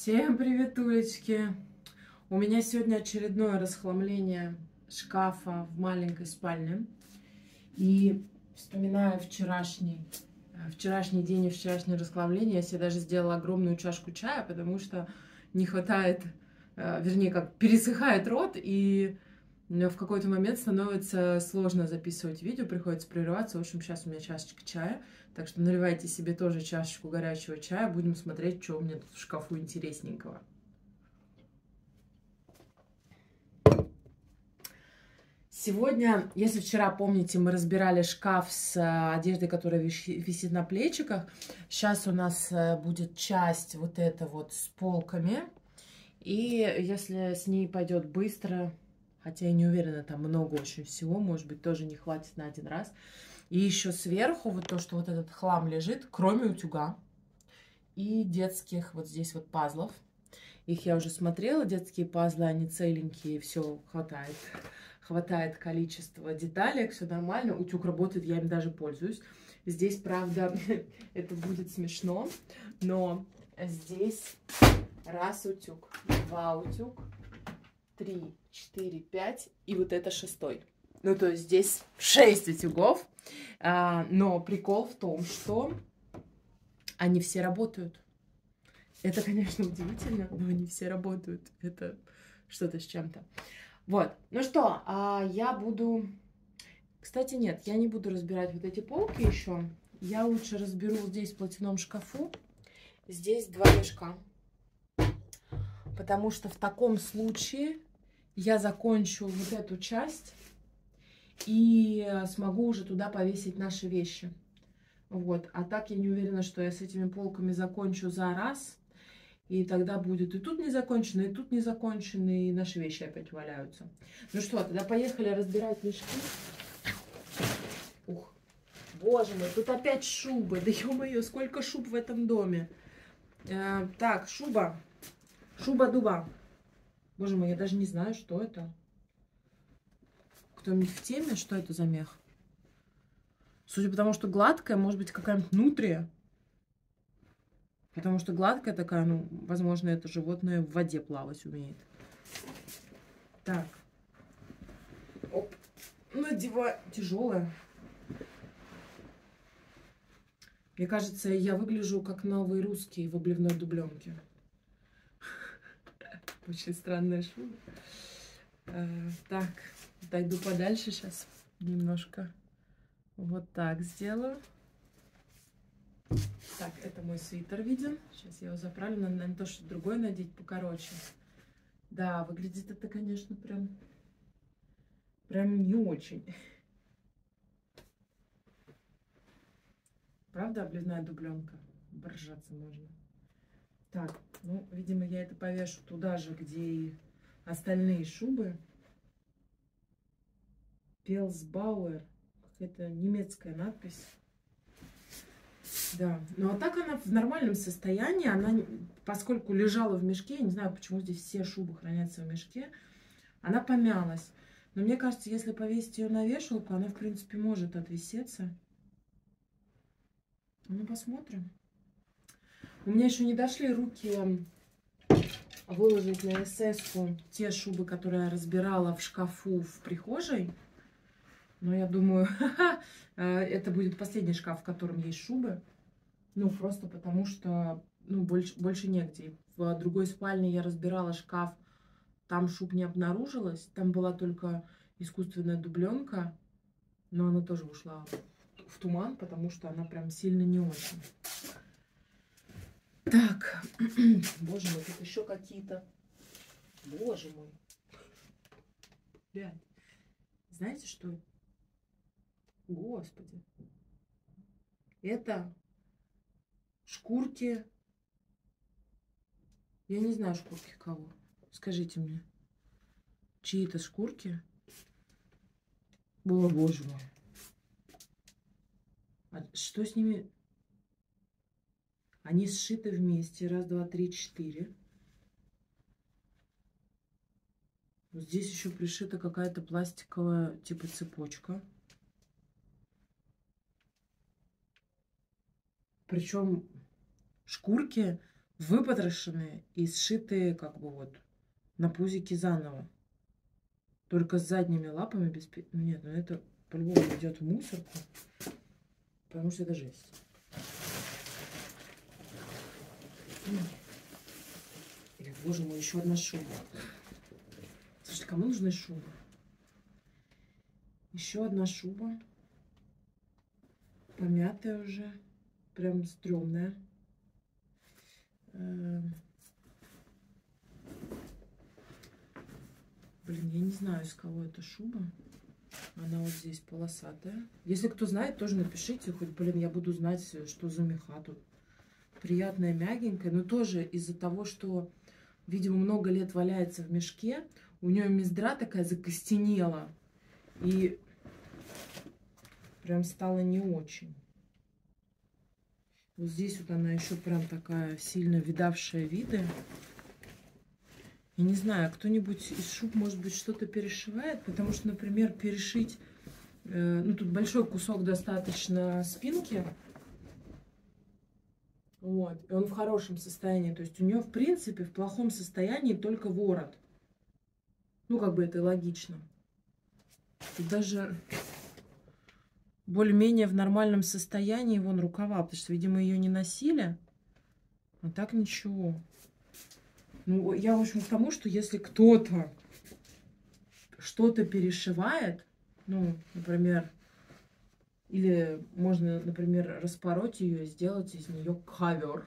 Всем привет, улечки! У меня сегодня очередное расхламление шкафа в маленькой спальне. И вспоминая вчерашний, э, вчерашний день и вчерашнее расхламление, я себе даже сделала огромную чашку чая, потому что не хватает, э, вернее, как пересыхает рот, и в какой-то момент становится сложно записывать видео, приходится прерываться. В общем, сейчас у меня чашечка чая, так что наливайте себе тоже чашечку горячего чая. Будем смотреть, что у меня тут в шкафу интересненького. Сегодня, если вчера, помните, мы разбирали шкаф с э, одеждой, которая висит на плечиках, сейчас у нас э, будет часть вот эта вот с полками. И если с ней пойдет быстро, хотя я не уверена, там много очень всего, может быть, тоже не хватит на один раз. И еще сверху вот то, что вот этот хлам лежит, кроме утюга и детских вот здесь вот пазлов. Их я уже смотрела, детские пазлы, они целенькие, все хватает. Хватает количество деталек, все нормально. Утюг работает, я им даже пользуюсь. Здесь, правда, это будет смешно, но здесь раз утюг, два утюг, три, четыре, пять, и вот это шестой. Ну, то есть здесь шесть утюгов, а, но прикол в том, что они все работают. Это, конечно, удивительно, но они все работают. Это что-то с чем-то. Вот. Ну что, а я буду... Кстати, нет, я не буду разбирать вот эти полки еще. Я лучше разберу здесь в платяном шкафу. Здесь два мешка. Потому что в таком случае я закончу вот эту часть и смогу уже туда повесить наши вещи. Вот. А так я не уверена, что я с этими полками закончу за раз. И тогда будет и тут не закончено, и тут не закончено, и наши вещи опять валяются. Ну что, тогда поехали разбирать мешки. Ух, боже мой, тут опять шубы. Да ё-моё, сколько шуб в этом доме. Э, так, шуба. Шуба-дуба. Боже мой, я даже не знаю, что это. Кто-нибудь в теме, что это за мех? Судя по тому, что гладкая, может быть, какая-нибудь нутрия. Потому что гладкая такая, ну, возможно, это животное в воде плавать умеет. Так. Оп. Надеваю. Тяжелая. Мне кажется, я выгляжу как новый русский в обливной дубленке. Очень странная шуба. Э, так, дойду подальше сейчас немножко. Вот так сделаю. Так, это мой свитер виден. Сейчас я его заправлю. Надо, наверное, то, что другой надеть покороче. Да, выглядит это, конечно, прям, прям не очень. Правда, обливная дубленка? Боржаться можно. Так, ну, видимо, я это повешу туда же, где и остальные шубы. Пелсбауэр. Какая-то немецкая надпись. Да, ну а так она в нормальном состоянии. Она, поскольку лежала в мешке, я не знаю, почему здесь все шубы хранятся в мешке, она помялась. Но мне кажется, если повесить ее на вешалку, она, в принципе, может отвисеться. Ну, посмотрим. У меня еще не дошли руки выложить на СС те шубы, которые я разбирала в шкафу в прихожей. Но я думаю, э, это будет последний шкаф, в котором есть шубы. Ну, просто потому что ну, больше, больше негде. В другой спальне я разбирала шкаф, там шуб не обнаружилось. Там была только искусственная дубленка, но она тоже ушла в туман, потому что она прям сильно не очень. Так, боже мой, тут еще какие-то. Боже мой. Блядь. Знаете что? Господи. Это шкурки. Я не знаю шкурки кого. Скажите мне. Чьи это шкурки? О, боже мой. А что с ними? Они сшиты вместе. Раз, два, три, четыре. Здесь еще пришита какая-то пластиковая типа цепочка. Причем шкурки выпотрошенные и сшитые как бы вот на пузике заново. Только с задними лапами без... Нет, ну это по-любому идет в мусорку, потому что это жесть. Или, боже мой, еще одна шуба. Слушайте, кому нужны шубы? Еще одна шуба. Помятая уже. Прям стрёмная. Эм. Блин, я не знаю, из кого эта шуба. Она вот здесь полосатая. Если кто знает, тоже напишите. Хоть, блин, я буду знать, что за меха тут. Приятная, мягенькая. Но тоже из-за того, что, видимо, много лет валяется в мешке, у нее мездра такая закостенела. И прям стало не очень. Вот здесь вот она еще прям такая сильно видавшая виды. Я не знаю, кто-нибудь из шуб, может быть, что-то перешивает, потому что, например, перешить, э, ну, тут большой кусок достаточно спинки, вот, и он в хорошем состоянии, то есть у нее, в принципе, в плохом состоянии только ворот. Ну, как бы это логично. И даже более-менее в нормальном состоянии вон рукава, потому что, видимо, ее не носили. А так ничего. Ну, я, в общем, к тому, что если кто-то что-то перешивает, ну, например, или можно, например, распороть ее сделать из нее кавер.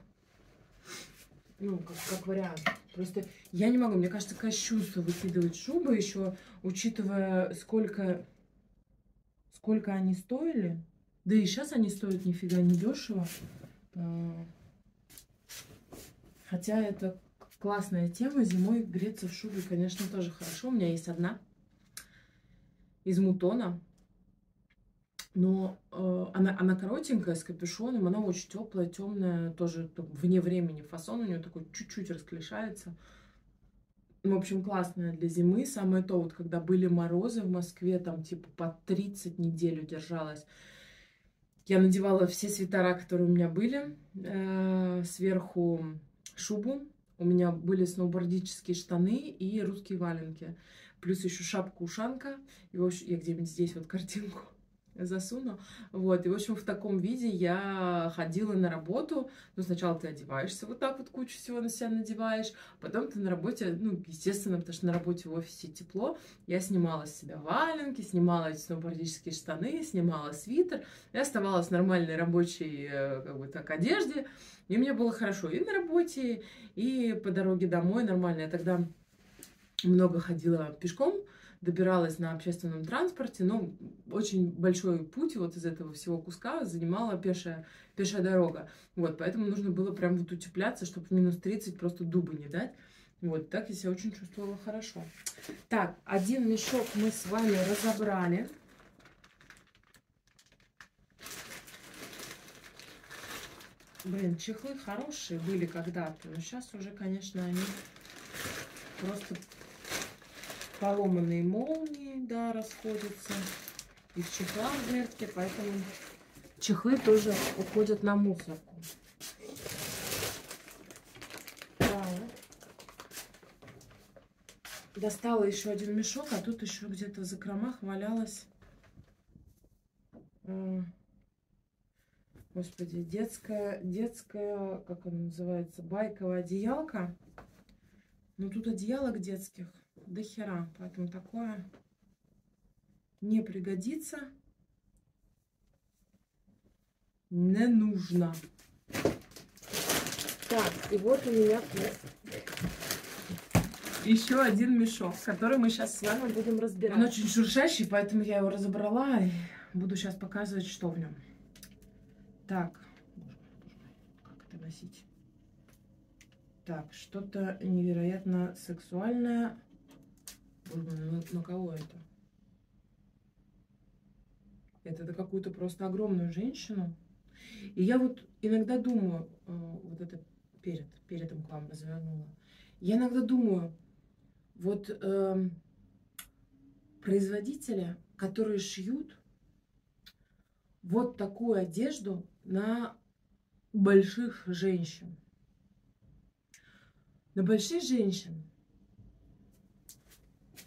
Ну, как, как вариант. Просто я не могу, мне кажется, кощунство выкидывать шубы еще, учитывая, сколько, сколько они стоили. Да и сейчас они стоят нифига не дешево. А, хотя это классная тема. Зимой греться в шубе, конечно, тоже хорошо. У меня есть одна из мутона. Но э, она, она коротенькая, с капюшоном, она очень теплая, темная, тоже вне времени фасон у нее такой чуть-чуть расклешается. В общем, классная для зимы. Самое то, вот когда были морозы в Москве, там типа по 30 неделю держалась. Я надевала все свитера, которые у меня были, э, сверху шубу. У меня были сноубордические штаны и русские валенки. Плюс еще шапка-ушанка. И, в я где-нибудь здесь вот картинку засуну. Вот, и, в общем, в таком виде я ходила на работу. Ну, сначала ты одеваешься вот так вот, кучу всего на себя надеваешь. Потом ты на работе, ну, естественно, потому что на работе в офисе тепло. Я снимала с себя валенки, снимала эти сноубордические штаны, снимала свитер. И оставалась в нормальной рабочей, э, как бы так, одежде. И мне было хорошо и на работе, и по дороге домой нормально. Я тогда много ходила пешком, добиралась на общественном транспорте, но очень большой путь вот из этого всего куска занимала пешая, пешая дорога. Вот, поэтому нужно было прям вот утепляться, чтобы в минус 30 просто дубы не дать. Вот, так я себя очень чувствовала хорошо. Так, один мешок мы с вами разобрали. Блин, чехлы хорошие были когда-то, но сейчас уже, конечно, они просто поломанные молнии, да, расходятся. И в чехлах дырки, поэтому чехлы тоже уходят на мусорку. Достала еще один мешок, а тут еще где-то в закромах валялась... Э, господи, детская, детская, как она называется, байковая одеялка. Ну, тут одеялок детских до хера. Поэтому такое не пригодится. Не нужно. Так, и вот у меня еще один мешок, который мы сейчас с вами будем разбирать. Он очень шуршащий, поэтому я его разобрала и буду сейчас показывать, что в нем. Так, как это носить? Так, что-то невероятно сексуальное. На, на кого это? Это на какую-то просто огромную женщину. И я вот иногда думаю, э, вот это перед, передом к вам развернула. Я иногда думаю, вот э, производители, которые шьют вот такую одежду на больших женщин. На больших женщин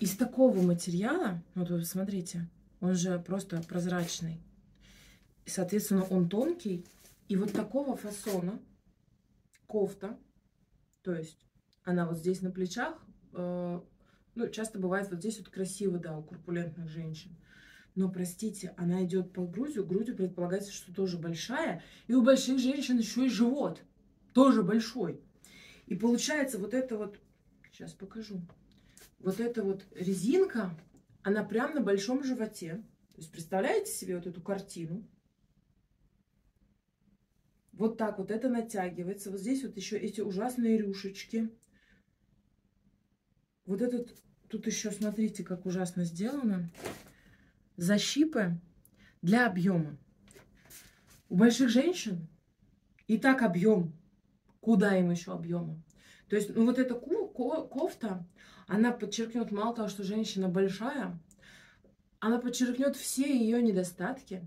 из такого материала, вот вы посмотрите, он же просто прозрачный. Соответственно, он тонкий. И вот такого фасона кофта, то есть она вот здесь на плечах, э, ну, часто бывает вот здесь вот красиво, да, у корпулентных женщин. Но, простите, она идет по грудью, грудью предполагается, что тоже большая. И у больших женщин еще и живот тоже большой. И получается вот это вот, сейчас покажу, вот эта вот резинка, она прям на большом животе. То есть представляете себе вот эту картину? Вот так вот это натягивается. Вот здесь вот еще эти ужасные рюшечки. Вот этот, тут еще смотрите, как ужасно сделано. Защипы для объема. У больших женщин и так объем. Куда им еще объема? То есть, ну вот эта кофта, она подчеркнет мало того, что женщина большая, она подчеркнет все ее недостатки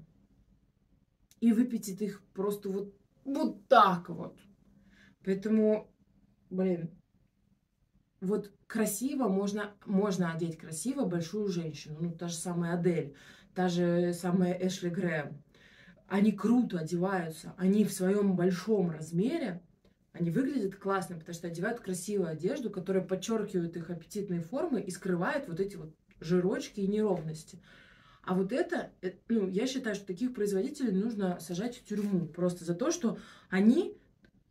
и выпятит их просто вот, вот так вот. Поэтому, блин, вот красиво можно, можно одеть красиво большую женщину. Ну, та же самая Адель, та же самая Эшли Грэм. Они круто одеваются, они в своем большом размере, они выглядят классно, потому что одевают красивую одежду, которая подчеркивает их аппетитные формы и скрывает вот эти вот жирочки и неровности. А вот это, э, ну, я считаю, что таких производителей нужно сажать в тюрьму просто за то, что они,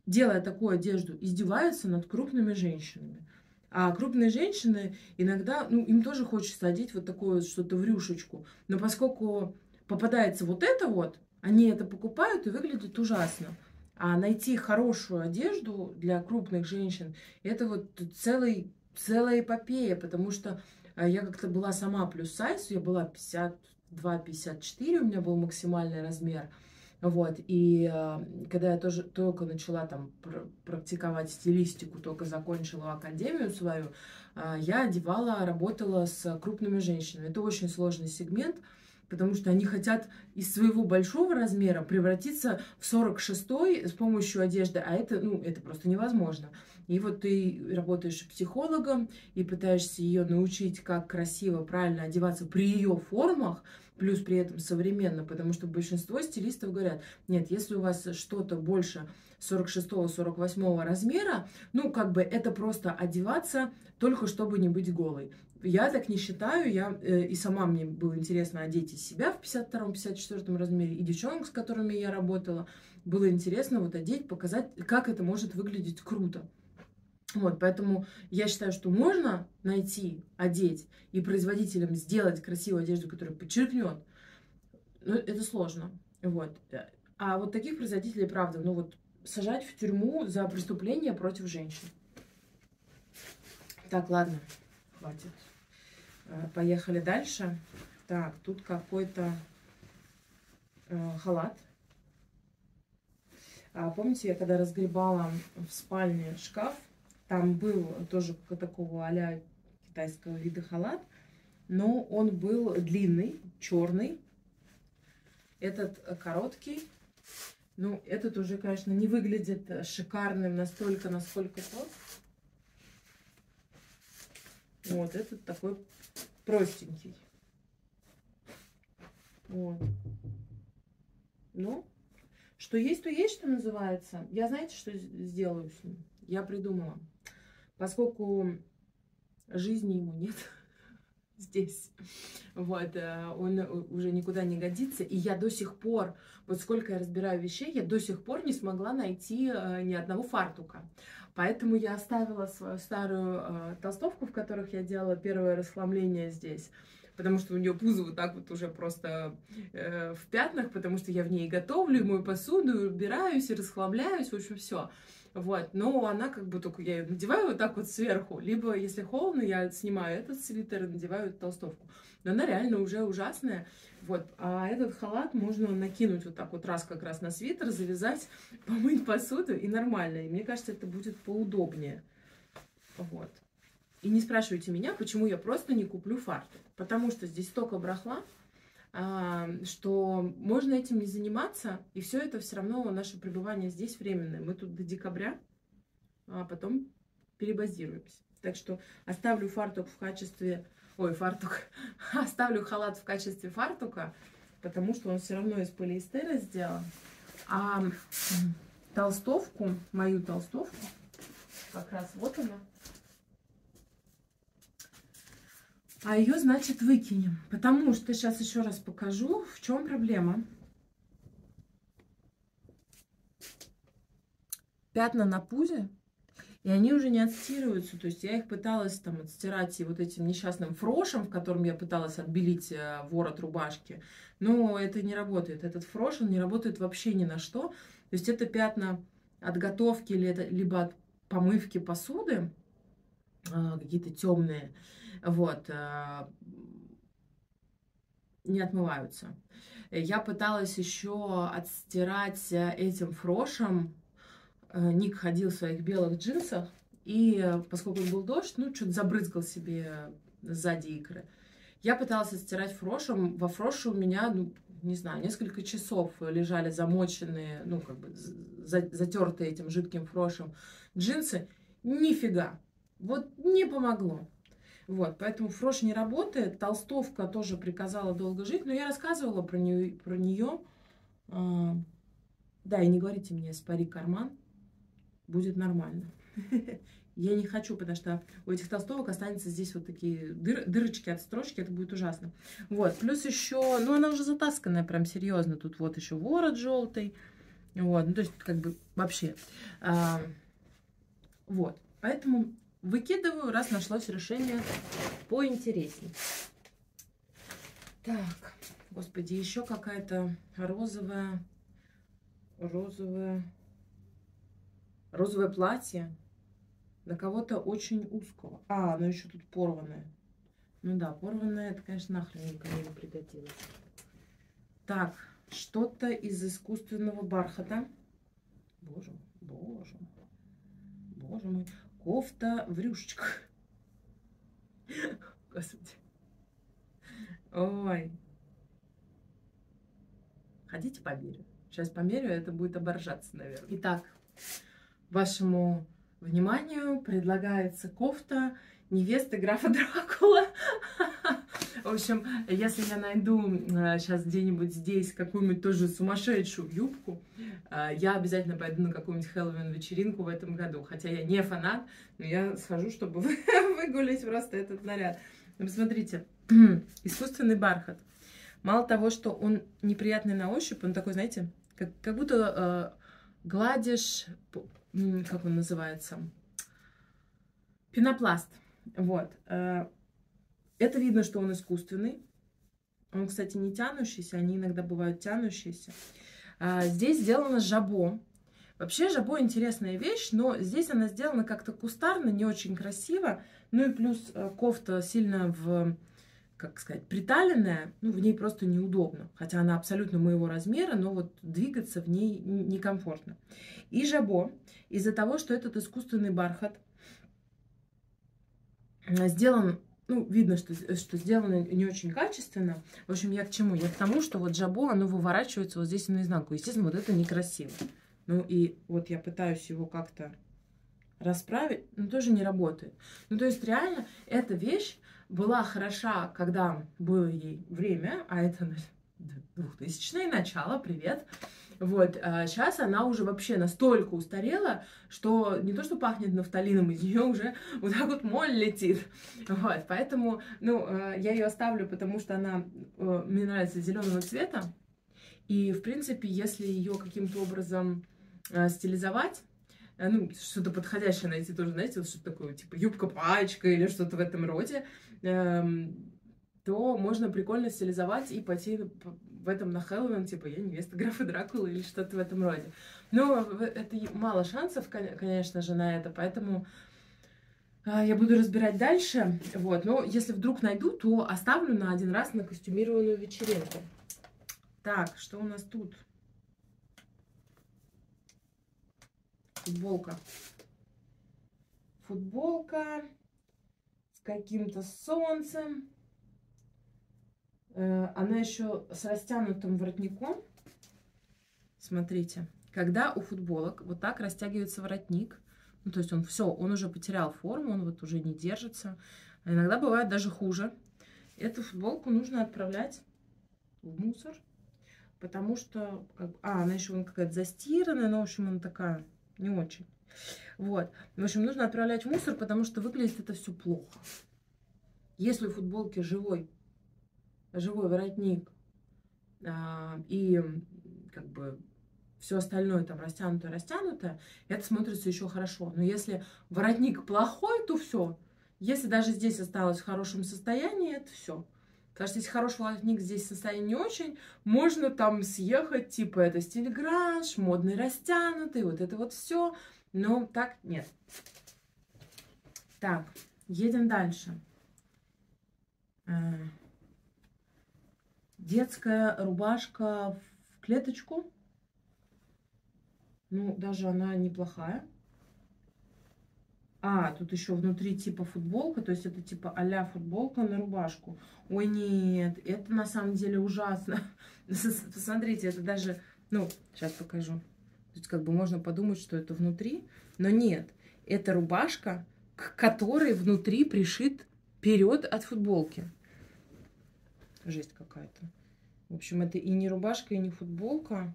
делая такую одежду, издеваются над крупными женщинами. А крупные женщины иногда, ну, им тоже хочется одеть вот такое что-то в рюшечку. Но поскольку попадается вот это вот, они это покупают и выглядит ужасно. А найти хорошую одежду для крупных женщин, это вот целый, целая эпопея, потому что э, я как-то была сама плюс сайз, я была 52-54, у меня был максимальный размер. Вот, и э, когда я тоже только начала там пр практиковать стилистику, только закончила академию свою, э, я одевала, работала с крупными женщинами. Это очень сложный сегмент, потому что они хотят из своего большого размера превратиться в 46-й с помощью одежды, а это, ну, это просто невозможно. И вот ты работаешь психологом и пытаешься ее научить, как красиво, правильно одеваться при ее формах, плюс при этом современно, потому что большинство стилистов говорят, нет, если у вас что-то больше 46-48 размера, ну, как бы это просто одеваться только чтобы не быть голой. Я так не считаю, я э, и сама мне было интересно одеть из себя в 52-54 размере, и девчонок, с которыми я работала, было интересно вот одеть, показать, как это может выглядеть круто. Вот, поэтому я считаю, что можно найти, одеть и производителям сделать красивую одежду, которая подчеркнет. Но это сложно. Вот. А вот таких производителей, правда, ну вот сажать в тюрьму за преступление против женщин. Так, ладно, хватит. Э, поехали дальше. Так, тут какой-то э, халат. А, помните, я когда разгребала в спальне шкаф, там был тоже такого а китайского вида халат, но он был длинный, черный. Этот короткий. Ну, этот уже, конечно, не выглядит шикарным настолько, насколько тот. Вот, этот такой простенький. Вот. Ну, что есть, то есть, что называется. Я знаете, что сделаю с ним? Я придумала. Поскольку жизни ему нет здесь, вот, э, он уже никуда не годится, и я до сих пор, вот сколько я разбираю вещей, я до сих пор не смогла найти э, ни одного фартука. Поэтому я оставила свою старую э, толстовку, в которых я делала первое расхламление здесь потому что у нее пузо вот так вот уже просто э, в пятнах, потому что я в ней готовлю, мою посуду, убираюсь и расхламляюсь, в общем, все. Вот, но она как бы только я ее надеваю вот так вот сверху, либо если холодно, я снимаю этот свитер и надеваю толстовку. Но она реально уже ужасная. Вот, а этот халат можно накинуть вот так вот раз как раз на свитер, завязать, помыть посуду и нормально. И мне кажется, это будет поудобнее. Вот. И не спрашивайте меня, почему я просто не куплю фартук. Потому что здесь столько брахла, что можно этим не заниматься, и все это все равно наше пребывание здесь временное. Мы тут до декабря, а потом перебазируемся. Так что оставлю фартук в качестве... Ой, фартук. оставлю халат в качестве фартука, потому что он все равно из полиэстера сделан. А толстовку, мою толстовку, как раз вот она. А ее, значит, выкинем. Потому что сейчас еще раз покажу, в чем проблема. Пятна на пузе, и они уже не отстирываются. То есть я их пыталась там отстирать и вот этим несчастным фрошем, в котором я пыталась отбелить э, ворот рубашки. Но это не работает. Этот фрош, он не работает вообще ни на что. То есть это пятна от готовки либо от помывки посуды, а, какие-то темные, вот, а, не отмываются. Я пыталась еще отстирать этим фрошем. Э, Ник ходил в своих белых джинсах, и поскольку был дождь, ну, что-то забрызгал себе сзади икры. Я пыталась отстирать фрошем. Во фроше у меня, ну, не знаю, несколько часов лежали замоченные, ну, как бы затертые этим жидким фрошем джинсы. Нифига. Вот не помогло. Вот, поэтому фрош не работает. Толстовка тоже приказала долго жить, но я рассказывала про нее. Про нее. А, да, и не говорите мне, спари карман, будет нормально. Я не хочу, потому что у этих толстовок останется здесь вот такие дыр, дырочки от строчки, это будет ужасно. Вот, плюс еще, ну она уже затасканная прям серьезно, тут вот еще ворот желтый, вот, ну то есть как бы вообще, а, вот, поэтому выкидываю, раз нашлось решение поинтереснее. Так, господи, еще какая-то розовая, розовая, розовое платье на кого-то очень узкого. А, оно еще тут порванное. Ну да, порванное, это, конечно, нахрен никому не пригодилось. Так, что-то из искусственного бархата. Боже боже боже мой. Кофта в рюшечках. Господи. Ой. Хотите померю? Сейчас померю, это будет оборжаться, наверное. Итак, вашему вниманию предлагается кофта невесты графа Дракула. В общем, если я найду сейчас э, где-нибудь здесь какую-нибудь тоже сумасшедшую юбку, э, я обязательно пойду на какую-нибудь Хэллоуин-вечеринку в этом году. Хотя я не фанат, но я схожу, чтобы выгулить просто этот наряд. Ну, посмотрите, искусственный бархат. Мало того, что он неприятный на ощупь, он такой, знаете, как, как будто э, гладишь как он называется, пенопласт. Вот. Э, это видно, что он искусственный. Он, кстати, не тянущийся, они иногда бывают тянущиеся. А, здесь сделано жабо. Вообще жабо интересная вещь, но здесь она сделана как-то кустарно, не очень красиво. Ну и плюс э, кофта сильно в как сказать, приталенная, ну, в ней просто неудобно. Хотя она абсолютно моего размера, но вот двигаться в ней некомфортно. И жабо, из-за того, что этот искусственный бархат сделан, ну, видно, что, что сделано не очень качественно. В общем, я к чему? Я к тому, что вот жабо, оно выворачивается вот здесь наизнанку. Естественно, вот это некрасиво. Ну, и вот я пытаюсь его как-то расправить, но тоже не работает. Ну, то есть, реально, эта вещь, была хороша, когда было ей время, а это 2000-е начало, привет. Вот, а сейчас она уже вообще настолько устарела, что не то, что пахнет нафталином, из нее уже вот так вот моль летит. Вот, поэтому, ну, э, я ее оставлю, потому что она э, мне нравится зеленого цвета. И, в принципе, если ее каким-то образом э, стилизовать, ну, что-то подходящее найти тоже, знаете, вот что-то такое, типа юбка-пачка или что-то в этом роде, эм, то можно прикольно стилизовать и пойти в этом на Хэллоуин, типа, я невеста графа Дракулы или что-то в этом роде. Но это мало шансов, конечно же, на это, поэтому а, я буду разбирать дальше, вот, но если вдруг найду, то оставлю на один раз на костюмированную вечеринку. Так, что у нас тут? Футболка. Футболка каким-то солнцем. Э, она еще с растянутым воротником. Смотрите, когда у футболок вот так растягивается воротник, Ну, то есть он все, он уже потерял форму, он вот уже не держится. А иногда бывает даже хуже. Эту футболку нужно отправлять в мусор, потому что... А, она еще какая-то застиранная, но, в общем, она такая не очень. Вот. В общем, нужно отправлять в мусор, потому что выглядит это все плохо. Если у футболки живой, живой воротник а, и как бы все остальное там растянутое, растянутое, это смотрится еще хорошо. Но если воротник плохой, то все. Если даже здесь осталось в хорошем состоянии, это все. Кажется, если хороший воротник здесь в состоянии не очень, можно там съехать, типа это стиль гранж, модный растянутый, вот это вот все. Но так нет. Так, едем дальше. Детская рубашка в клеточку. Ну, даже она неплохая. А, тут еще внутри типа футболка, то есть это типа а футболка на рубашку. Ой, нет, это на самом деле ужасно. Посмотрите, это даже, ну, сейчас покажу. То есть как бы можно подумать, что это внутри, но нет. Это рубашка, к которой внутри пришит перед от футболки. Жесть какая-то. В общем, это и не рубашка, и не футболка.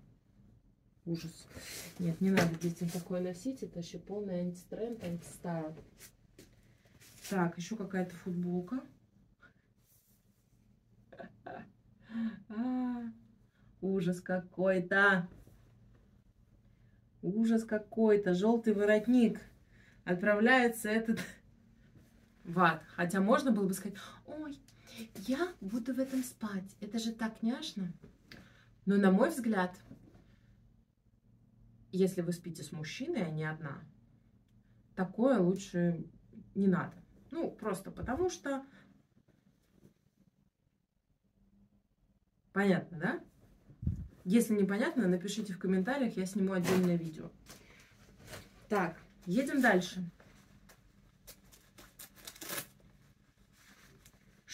Ужас. Нет, не надо детям такое носить. Это вообще полный антитренд, антистайл. Так, еще какая-то футболка. А, ужас какой-то. Ужас какой-то. Желтый воротник. Отправляется этот в ад. Хотя можно было бы сказать, ой, я буду в этом спать. Это же так няшно. Но на мой взгляд, если вы спите с мужчиной, а не одна, такое лучше не надо. Ну, просто потому что... Понятно, да? Если непонятно, напишите в комментариях, я сниму отдельное видео. Так, едем дальше.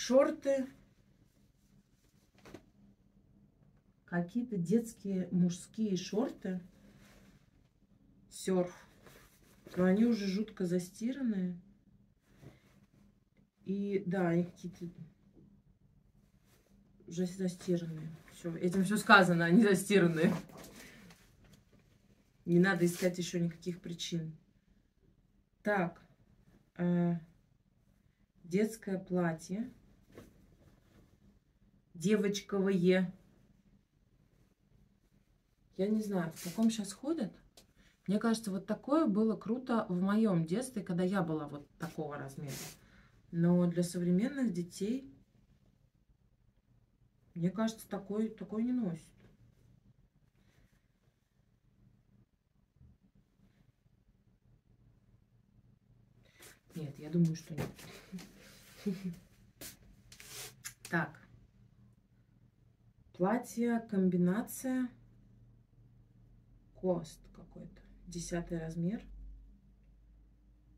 Шорты. Какие-то детские мужские шорты серф. Но они уже жутко застиранные. И да, они какие-то уже застиранные. Все, этим все сказано, они застиранные. Не надо искать еще никаких причин. Так, э, детское платье. Девочковое. Я не знаю, в каком сейчас ходят. Мне кажется, вот такое было круто в моем детстве, когда я была вот такого размера. Но для современных детей, мне кажется, такой, такой не носит. Нет, я думаю, что нет. Так. Платье, комбинация. Кост какой-то десятый размер.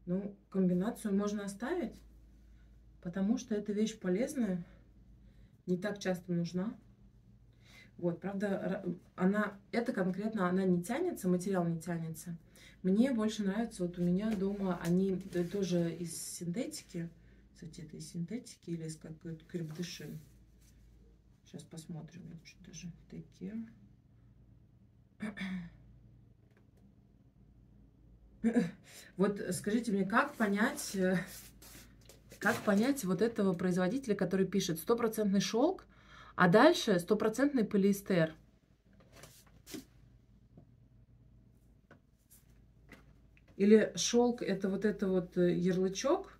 Ну, комбинацию можно оставить, потому что эта вещь полезная, не так часто нужна. Вот, правда, она, это конкретно, она не тянется, материал не тянется. Мне больше нравится, вот у меня дома они тоже из синтетики. Кстати, это из синтетики или из какой-то крепдышин. Сейчас посмотрим лучше даже. Take care. Вот скажите мне, как понять, э, как понять вот этого производителя, который пишет стопроцентный шелк, а дальше стопроцентный полиэстер? Или шелк это вот это вот э, ярлычок,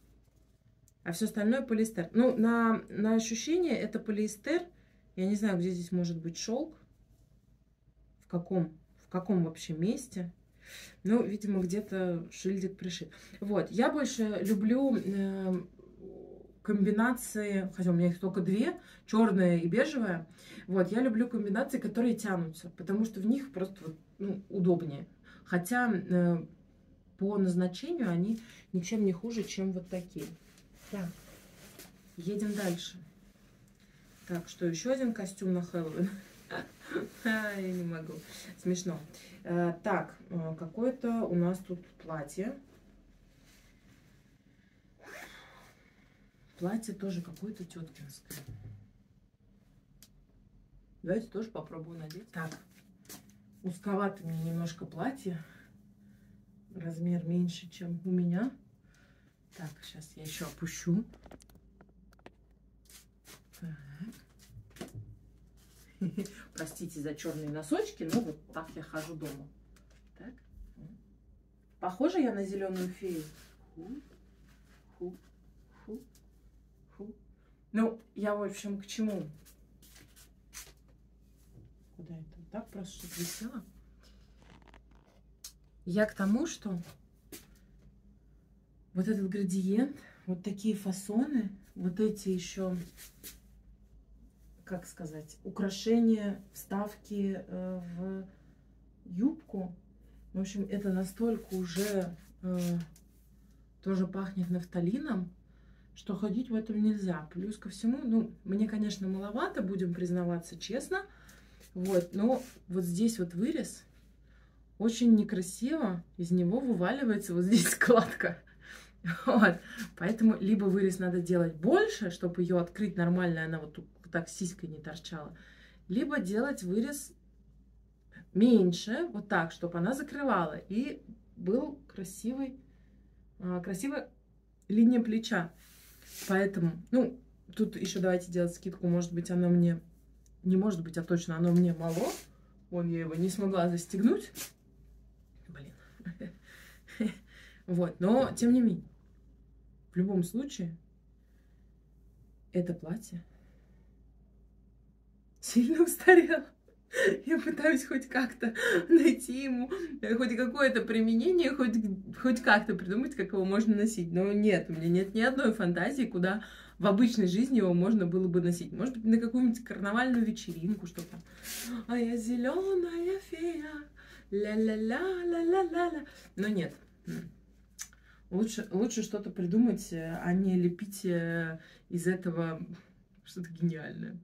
а все остальное полиэстер. Ну, на, на ощущение это полиэстер. Я не знаю, где здесь может быть шелк. В каком, в каком вообще месте. Ну, видимо, где-то шильдик пришит. Вот, я больше люблю э, комбинации, хотя у меня их только две, черная и бежевая. Вот, я люблю комбинации, которые тянутся, потому что в них просто ну, удобнее. Хотя э, по назначению они ничем не хуже, чем вот такие. Так, едем дальше. Так, что еще один костюм на Хэллоуин? А, я не могу. Смешно. Э, так, э, какое-то у нас тут платье. Платье тоже какое-то теткинское. Давайте тоже попробую надеть. Так, узковато мне немножко платье. Размер меньше, чем у меня. Так, сейчас я еще опущу. Простите за черные носочки, но вот так я хожу дома. Так. Похожа я на зеленую фею? Фу, фу, фу, фу. Ну, я, в общем, к чему? Куда это? Так просто, чтобы висело? Я к тому, что вот этот градиент, вот такие фасоны, вот эти еще как сказать, украшения, вставки э, в юбку. В общем, это настолько уже э, тоже пахнет нафталином, что ходить в этом нельзя. Плюс ко всему, ну, мне, конечно, маловато, будем признаваться честно. Вот, но вот здесь вот вырез очень некрасиво, из него вываливается вот здесь складка. Вот. Поэтому либо вырез надо делать больше, чтобы ее открыть нормально, она вот так сиськой не торчала. Либо делать вырез меньше, вот так, чтобы она закрывала. И был красивый, а, красивая линия плеча. Поэтому, ну, тут еще давайте делать скидку. Может быть, она мне, не может быть, а точно оно мне мало. Вон я его не смогла застегнуть. Блин. Вот, но тем не менее, в любом случае, это платье сильно устарел. Я пытаюсь хоть как-то найти ему хоть какое-то применение, хоть, хоть как-то придумать, как его можно носить. Но нет, у меня нет ни одной фантазии, куда в обычной жизни его можно было бы носить. Может быть, на какую-нибудь карнавальную вечеринку, что там. А я зеленая фея, ля-ля-ля-ля-ля-ля. Но нет. Лучше, лучше что-то придумать, а не лепить э, из этого что-то гениальное.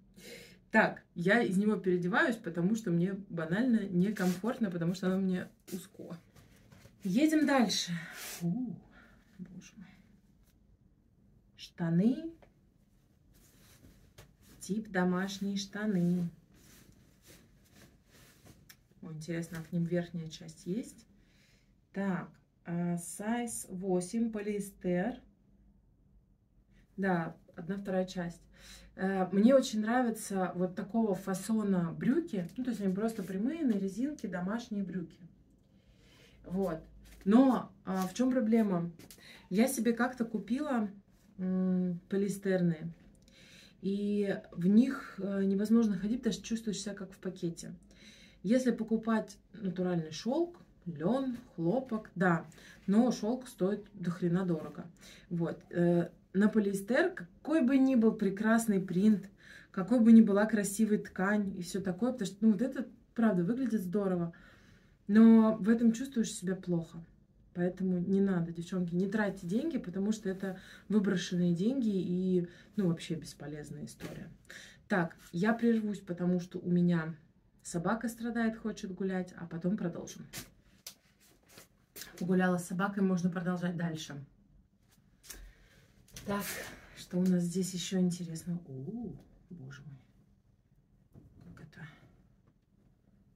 Так, я из него переодеваюсь, потому что мне банально некомфортно, потому что оно мне узко. Едем дальше. Фу, боже мой. Штаны. Тип домашние штаны. О, интересно, а к ним верхняя часть есть. Так, сайз 8, полиэстер. Да, одна вторая часть. Э, мне очень нравятся вот такого фасона брюки. Ну, то есть они просто прямые, на резинке, домашние брюки. Вот. Но а, в чем проблема? Я себе как-то купила м, полиэстерные. И в них э, невозможно ходить, что чувствуешь себя как в пакете. Если покупать натуральный шелк, лен, хлопок, да, но шелк стоит до хрена дорого. Вот. На полиэстер, какой бы ни был прекрасный принт, какой бы ни была красивая ткань и все такое, потому что, ну, вот это, правда, выглядит здорово, но в этом чувствуешь себя плохо. Поэтому не надо, девчонки, не тратьте деньги, потому что это выброшенные деньги и, ну, вообще бесполезная история. Так, я прервусь, потому что у меня собака страдает, хочет гулять, а потом продолжим. Погуляла с собакой, можно продолжать дальше. Так, что у нас здесь еще интересно? О, боже мой. Как это?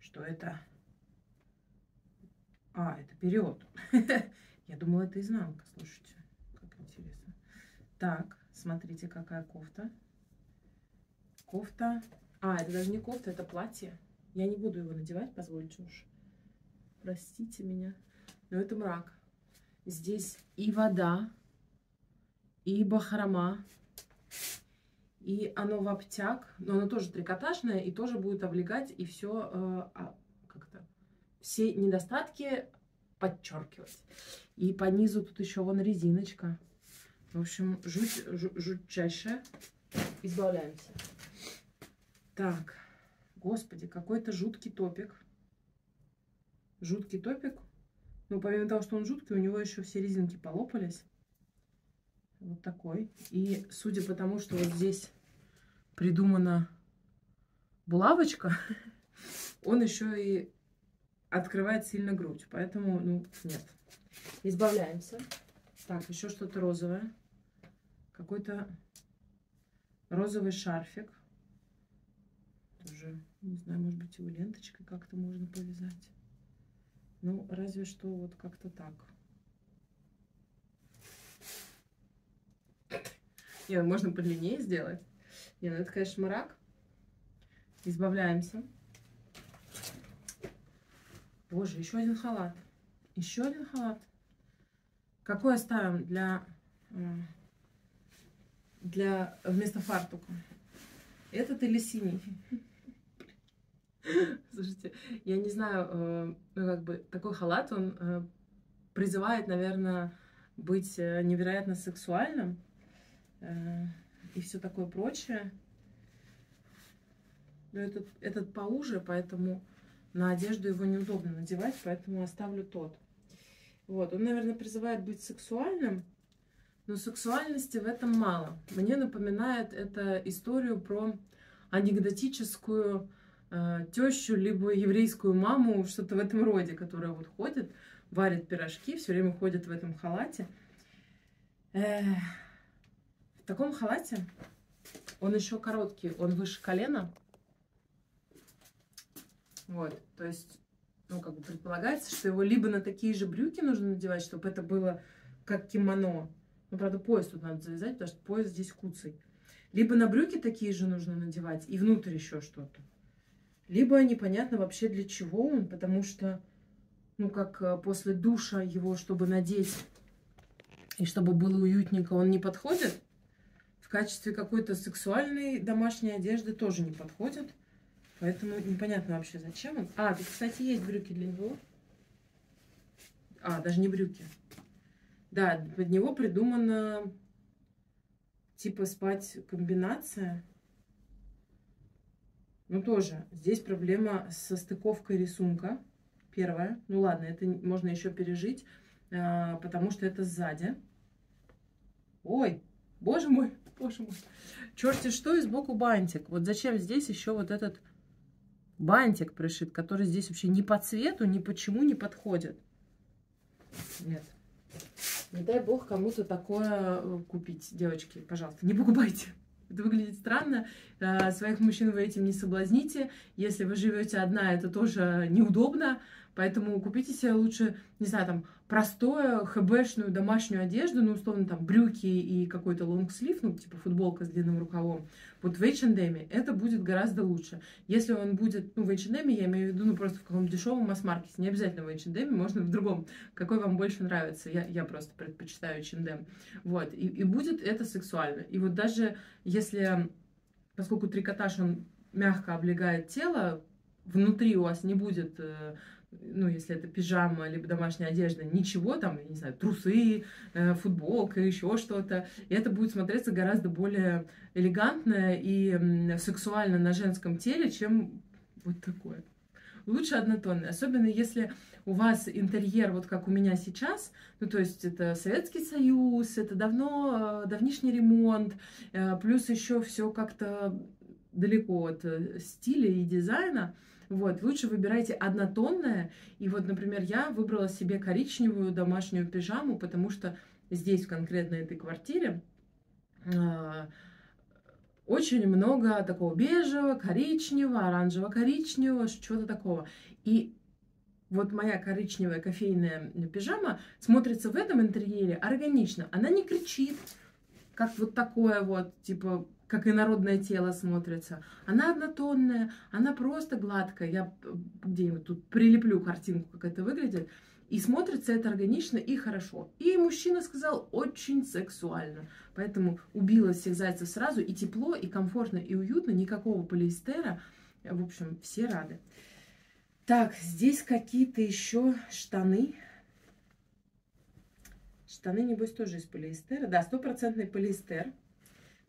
Что это? А, это период. Я думала, это изнанка. Слушайте, как интересно. Так, смотрите, какая кофта. Кофта. А, это даже не кофта, это платье. Я не буду его надевать, позвольте уж. Простите меня. Но это мрак. Здесь и вода, и бахрома. И оно в обтяг, но оно тоже трикотажное и тоже будет облегать и все э, а, как-то все недостатки подчеркивать. И по низу тут еще вон резиночка. В общем, жуть, жуть жутчайшая. Избавляемся. Так, господи, какой-то жуткий топик. Жуткий топик. Ну, помимо того, что он жуткий, у него еще все резинки полопались. Вот такой. И судя по тому, что вот здесь придумана булавочка, он еще и открывает сильно грудь. Поэтому, ну, нет. Избавляемся. Так, еще что-то розовое. Какой-то розовый шарфик. Тоже, не знаю, может быть, его ленточкой как-то можно повязать. Ну, разве что вот как-то так. Не, можно подлиннее сделать. Не, ну это, конечно, мрак. Избавляемся. Боже, еще один халат. Еще один халат. Какой оставим для, э, для вместо фартука? Этот или синий? Слушайте, я не знаю, э, ну как бы такой халат, он э, призывает, наверное, быть невероятно сексуальным и все такое прочее. Но этот, этот поуже, поэтому на одежду его неудобно надевать, поэтому оставлю тот. Вот, он, наверное, призывает быть сексуальным, но сексуальности в этом мало. Мне напоминает это историю про анекдотическую э, тещу, либо еврейскую маму, что-то в этом роде, которая вот ходит, варит пирожки, все время ходит в этом халате. Э, в таком халате он еще короткий, он выше колена, вот, то есть, ну, как бы предполагается, что его либо на такие же брюки нужно надевать, чтобы это было как кимоно. Ну, правда, пояс тут надо завязать, потому что пояс здесь куцый. Либо на брюки такие же нужно надевать, и внутрь еще что-то. Либо непонятно вообще для чего он, потому что, ну, как э, после душа его, чтобы надеть, и чтобы было уютненько, он не подходит. Качестве какой-то сексуальной домашней одежды тоже не подходит. Поэтому непонятно вообще, зачем он. А, тут, кстати, есть брюки для него. А, даже не брюки. Да, под него придумана типа спать комбинация. Ну, тоже. Здесь проблема со стыковкой рисунка. Первое. Ну, ладно, это можно еще пережить, а, потому что это сзади. Ой, боже мой, боже мой. Черти что, и сбоку бантик. Вот зачем здесь еще вот этот бантик пришит, который здесь вообще ни по цвету, ни почему не подходит. Нет. Не дай бог кому-то такое э, купить, девочки, пожалуйста, не покупайте. Это выглядит странно. Э, своих мужчин вы этим не соблазните. Если вы живете одна, это тоже неудобно. Поэтому купите себе лучше, не знаю, там, простую хбшную домашнюю одежду, ну, условно, там, брюки и какой-то лонгслив, ну, типа футболка с длинным рукавом. Вот в H&M это будет гораздо лучше. Если он будет, ну, в H&M, я имею в виду, ну, просто в каком-то дешевом масс-маркете, не обязательно в H&M, можно в другом, какой вам больше нравится. Я, я просто предпочитаю H&M. Вот, и, и будет это сексуально. И вот даже если, поскольку трикотаж, он мягко облегает тело, внутри у вас не будет э, ну, если это пижама, либо домашняя одежда, ничего там, я не знаю, трусы, э, футболка, еще что-то. И это будет смотреться гораздо более элегантно и сексуально на женском теле, чем вот такое. Лучше однотонный, особенно если у вас интерьер, вот как у меня сейчас, ну, то есть это Советский Союз, это давно, э, давнишний ремонт, э, плюс еще все как-то далеко от стиля и дизайна, вот, лучше выбирайте однотонное. И вот, например, я выбрала себе коричневую домашнюю пижаму, потому что здесь, в конкретно этой квартире, а, очень много такого бежевого, коричневого, оранжево-коричневого, чего-то такого. И вот моя коричневая кофейная пижама смотрится в этом интерьере органично. Она не кричит, как вот такое вот, типа, как и народное тело смотрится. Она однотонная, она просто гладкая. Я где-нибудь тут прилеплю картинку, как это выглядит. И смотрится это органично и хорошо. И мужчина сказал очень сексуально. Поэтому убила всех зайцев сразу. И тепло, и комфортно, и уютно. Никакого полиэстера. В общем, все рады. Так, здесь какие-то еще штаны. Штаны, небось, тоже из полиэстера. Да, стопроцентный полиэстер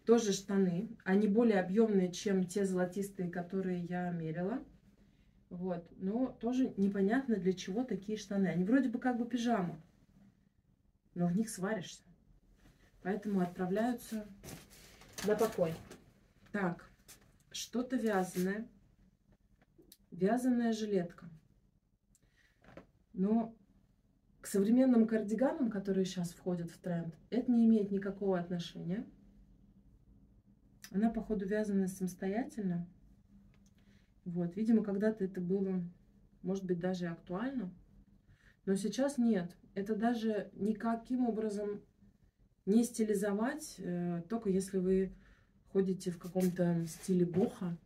тоже штаны. Они более объемные, чем те золотистые, которые я мерила. Вот. Но тоже непонятно, для чего такие штаны. Они вроде бы как бы пижама, но в них сваришься. Поэтому отправляются на покой. Так, что-то вязаное. Вязаная жилетка. Но к современным кардиганам, которые сейчас входят в тренд, это не имеет никакого отношения. Она, походу, вязана самостоятельно. Вот, видимо, когда-то это было, может быть, даже актуально. Но сейчас нет. Это даже никаким образом не стилизовать, э, только если вы ходите в каком-то стиле боха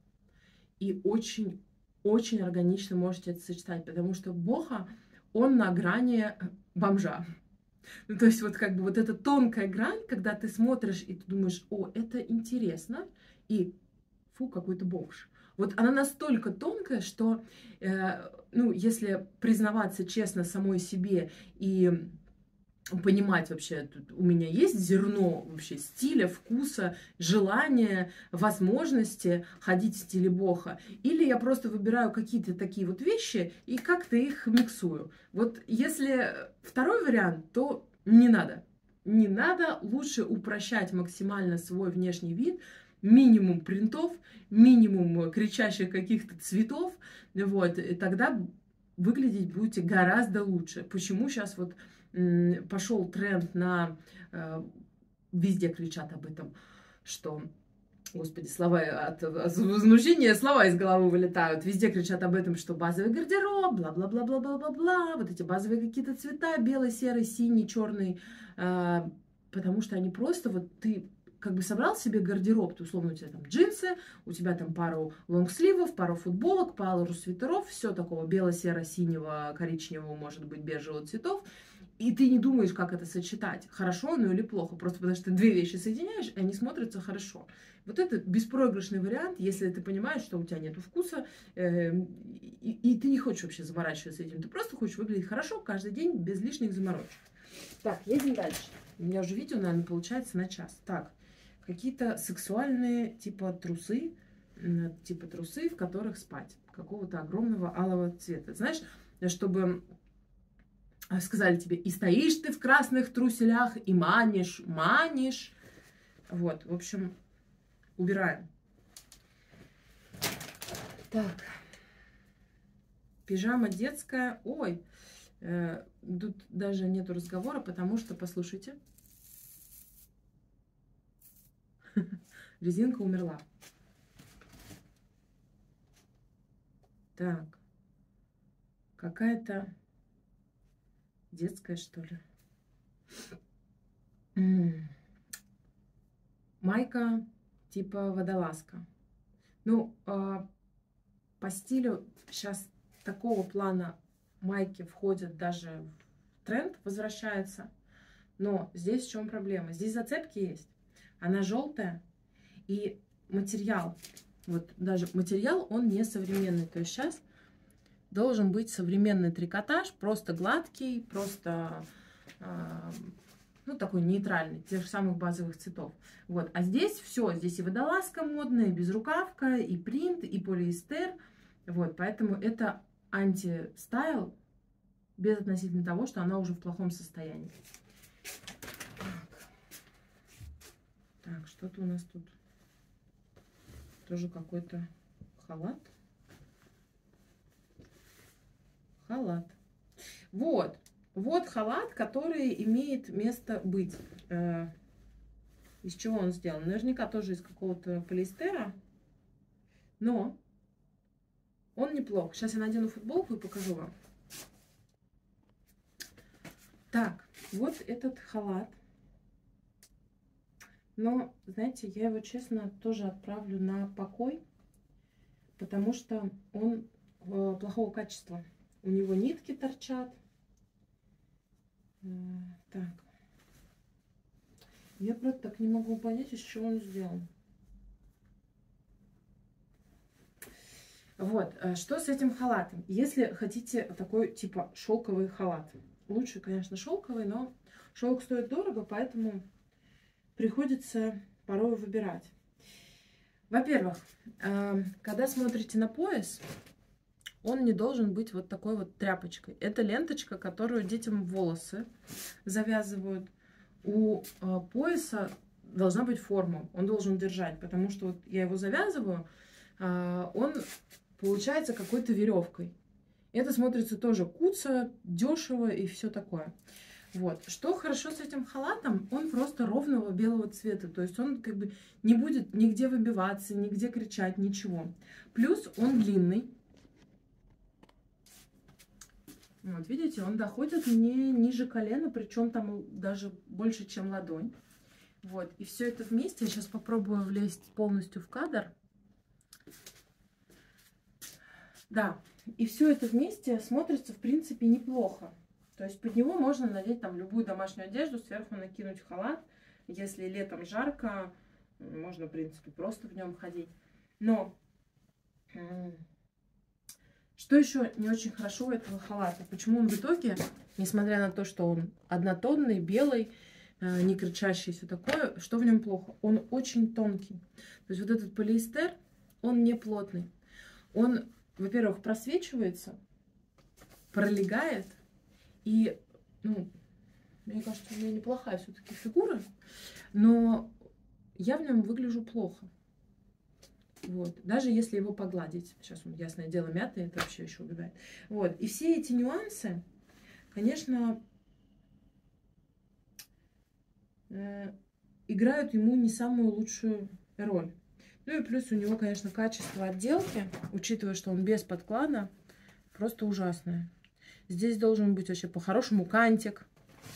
и очень-очень органично можете это сочетать, потому что боха, он на грани бомжа. Ну, то есть вот как бы вот эта тонкая грань, когда ты смотришь и ты думаешь, о, это интересно, и фу, какой-то бомж. Вот она настолько тонкая, что, э, ну, если признаваться честно самой себе и понимать вообще, тут у меня есть зерно вообще стиля, вкуса, желания, возможности ходить в стиле боха, или я просто выбираю какие-то такие вот вещи и как-то их миксую. Вот если второй вариант, то не надо. Не надо, лучше упрощать максимально свой внешний вид, минимум принтов, минимум кричащих каких-то цветов, вот, и тогда выглядеть будете гораздо лучше. Почему сейчас вот пошел тренд на... Э, везде кричат об этом, что Господи, слова от, возмущения, слова из головы вылетают. Везде кричат об этом, что базовый гардероб, бла-бла-бла-бла-бла-бла-бла. Вот эти базовые какие-то цвета, белый, серый, синий, черный. Э, потому что они просто, вот ты как бы собрал себе гардероб, ты условно у тебя там джинсы, у тебя там пару лонгсливов, пару футболок, пару свитеров, все такого бело-серо-синего, коричневого, может быть, бежевого цветов и ты не думаешь, как это сочетать, хорошо ну или плохо, просто потому что ты две вещи соединяешь, и они смотрятся хорошо. Вот это беспроигрышный вариант, если ты понимаешь, что у тебя нет вкуса, э, и, и ты не хочешь вообще заморачиваться этим, ты просто хочешь выглядеть хорошо каждый день без лишних заморочек. Так, едем дальше. У меня уже видео, наверное, получается на час. Так, какие-то сексуальные типа трусы, типа трусы, в которых спать, какого-то огромного алого цвета. Знаешь, чтобы сказали тебе, и стоишь ты в красных труселях, и манишь, манишь. Вот, в общем, убираем. Так, пижама детская. Ой, э, тут даже нету разговора, потому что, послушайте, резинка умерла. Так, какая-то Детская, что ли? Майка типа водолазка. Ну, э, по стилю сейчас такого плана майки входят даже в тренд, возвращаются. Но здесь в чем проблема? Здесь зацепки есть. Она желтая, и материал, вот даже материал, он не современный. То есть сейчас должен быть современный трикотаж, просто гладкий, просто э, ну, такой нейтральный, тех же самых базовых цветов. Вот. А здесь все, здесь и водолазка модная, и безрукавка, и принт, и полиэстер. Вот, поэтому это анти- style, без относительно того, что она уже в плохом состоянии. Так, так что-то у нас тут тоже какой-то халат. Халат. Вот, вот халат, который имеет место быть. Э, из чего он сделан? Наверняка тоже из какого-то полиэстера. Но он неплох. Сейчас я надену футболку и покажу вам. Так, вот этот халат. Но, знаете, я его, честно, тоже отправлю на покой, потому что он э, плохого качества. У него нитки торчат. Э, так. Я просто так не могу понять, из чего он сделан. Вот, э, что с этим халатом? Если хотите такой типа шелковый халат, лучше, конечно, шелковый, но шелк стоит дорого, поэтому приходится порой выбирать. Во-первых, э, когда смотрите на пояс, он не должен быть вот такой вот тряпочкой. Это ленточка, которую детям волосы завязывают. У э, пояса должна быть форма, он должен держать, потому что вот я его завязываю, э, он получается какой-то веревкой. Это смотрится тоже куца, дешево и все такое. Вот. Что хорошо с этим халатом? Он просто ровного белого цвета. То есть он как бы не будет нигде выбиваться, нигде кричать, ничего. Плюс он длинный. Вот, видите, он доходит мне ниже колена, причем там даже больше, чем ладонь. Вот, и все это вместе, я сейчас попробую влезть полностью в кадр. Да, и все это вместе смотрится, в принципе, неплохо. То есть под него можно надеть там любую домашнюю одежду, сверху накинуть халат. Если летом жарко, можно, в принципе, просто в нем ходить. Но что еще не очень хорошо у этого халата? Почему он в итоге, несмотря на то, что он однотонный, белый, э, не кричащий, все такое, что в нем плохо? Он очень тонкий. То есть вот этот полиэстер, он не плотный. Он, во-первых, просвечивается, пролегает, и, ну, мне кажется, у меня неплохая все-таки фигура, но я в нем выгляжу плохо. Вот. Даже если его погладить. Сейчас он, ясное дело, мятый, это вообще еще убивает. Вот. И все эти нюансы, конечно, играют ему не самую лучшую роль. Ну и плюс у него, конечно, качество отделки, учитывая, что он без подклада, просто ужасное. Здесь должен быть вообще по-хорошему кантик,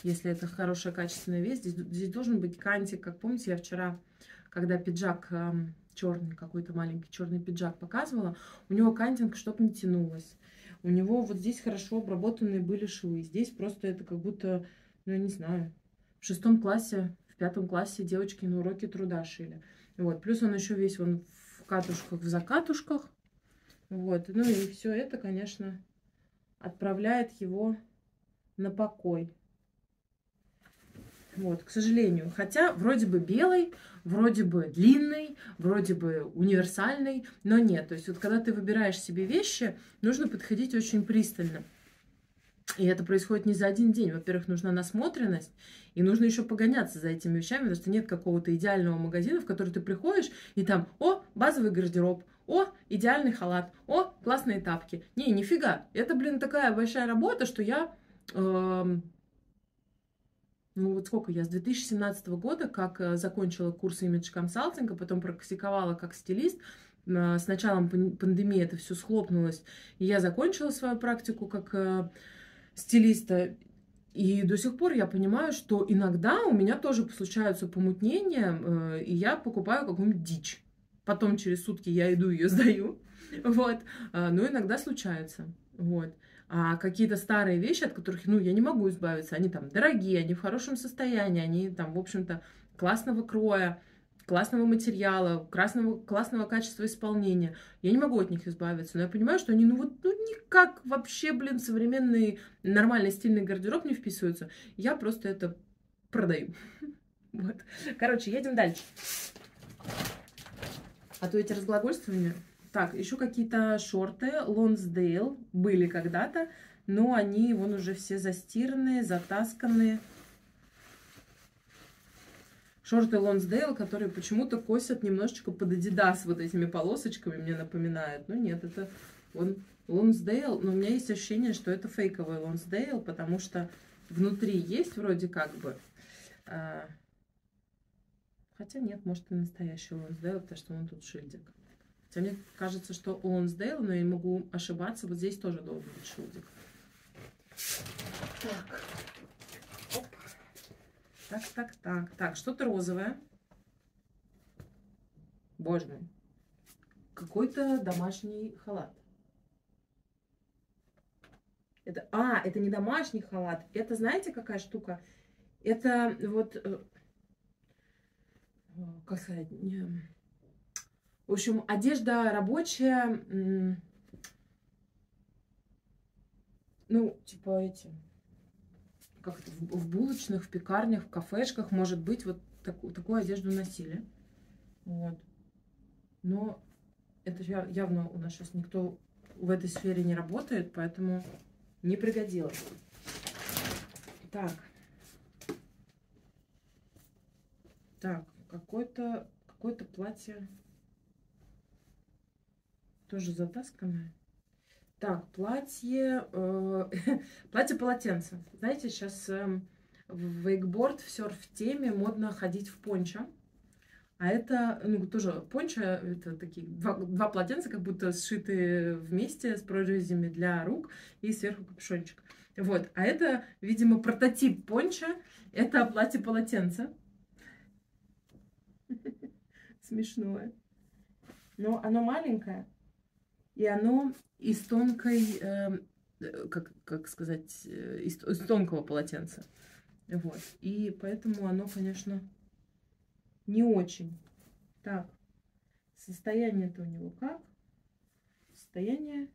если это хорошая качественная вещь. Здесь, здесь должен быть кантик. Как помните, я вчера, когда пиджак черный, какой-то маленький черный пиджак показывала, у него кантинг, чтобы не тянулось. У него вот здесь хорошо обработанные были швы. Здесь просто это как будто, ну, я не знаю, в шестом классе, в пятом классе девочки на уроке труда шили. Вот. Плюс он еще весь он в катушках, в закатушках. Вот. Ну и все это, конечно, отправляет его на покой. Вот, к сожалению. Хотя вроде бы белый, вроде бы длинный, вроде бы универсальный, но нет. То есть вот когда ты выбираешь себе вещи, нужно подходить очень пристально. И это происходит не за один день. Во-первых, нужна насмотренность, и нужно еще погоняться за этими вещами, потому что нет какого-то идеального магазина, в который ты приходишь, и там, о, базовый гардероб, о, идеальный халат, о, классные тапки. Не, нифига. Это, блин, такая большая работа, что я... Э, ну вот сколько я, с 2017 года, как э, закончила курсы имидж консалтинга, потом практиковала как стилист, э, с началом пандемии это все схлопнулось, и я закончила свою практику как э, стилиста, и до сих пор я понимаю, что иногда у меня тоже случаются помутнения, и я покупаю какую-нибудь дичь. Потом через сутки я иду ее сдаю, вот, но иногда случается, вот. А какие-то старые вещи, от которых, ну, я не могу избавиться, они там дорогие, они в хорошем состоянии, они там, в общем-то, классного кроя, классного материала, классного, классного качества исполнения. Я не могу от них избавиться, но я понимаю, что они, ну вот, ну никак вообще, блин, современный нормальный стильный гардероб не вписываются. Я просто это продаю. Вот. Короче, едем дальше. А то эти разглагольствования. Так, еще какие-то шорты Лонсдейл были когда-то, но они вон уже все застиранные, затасканные. Шорты Лонсдейл, которые почему-то косят немножечко под Adidas вот этими полосочками, мне напоминают. Ну нет, это он Лонсдейл, но у меня есть ощущение, что это фейковый Лонсдейл, потому что внутри есть вроде как бы а, Хотя нет, может и настоящий Лонсдейл, потому что он тут шильдик. Хотя мне кажется, что Лонсдейл, но я могу ошибаться. Вот здесь тоже должен быть шильдик. Так. Оп. Так, так, так. Так, что-то розовое. Боже мой. Какой-то домашний халат. Это, а, это не домашний халат. Это, знаете, какая штука? Это вот Э, как сказать, в общем, одежда рабочая, ну, типа эти, как это, в булочных, в пекарнях, в кафешках, может быть, вот такую, такую одежду носили. Вот. Но это явно у нас сейчас никто в этой сфере не работает, поэтому не пригодилось. Так. Так какое-то какое-то платье тоже затасканное. Так, платье, э, платье полотенце. Знаете, сейчас э, в вейкборд, в серф-теме модно ходить в пончо. А это, ну, тоже пончо, это такие два, два полотенца, как будто сшиты вместе с прорезями для рук и сверху капюшончик. Вот. А это, видимо, прототип понча. Это платье-полотенце. Смешное. Но оно маленькое. И оно из тонкой, эм, э, как, как сказать, э, из, из тонкого полотенца. Вот. И поэтому оно, конечно, не очень. Так, состояние-то у него как? Состояние,